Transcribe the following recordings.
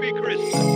Happy Christmas.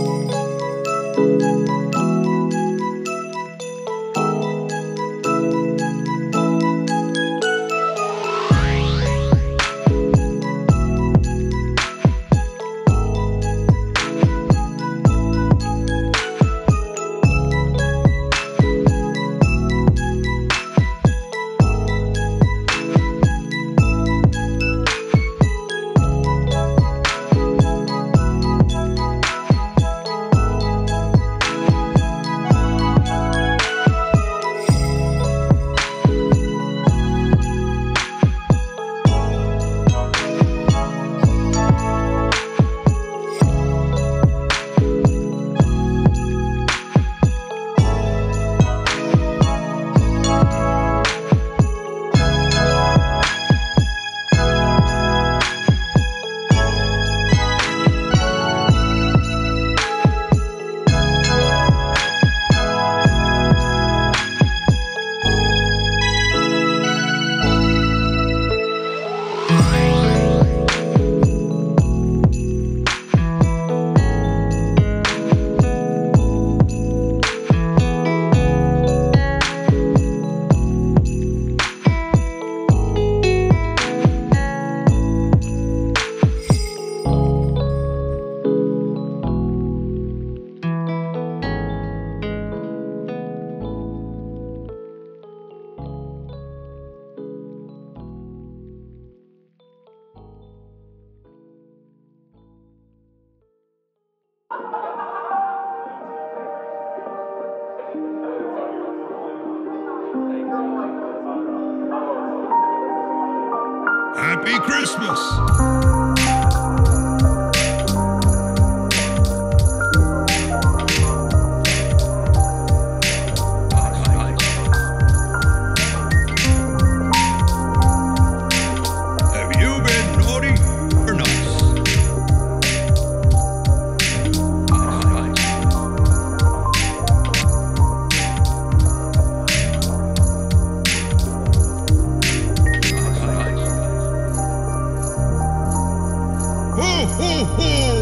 Happy Christmas. Ho, ho,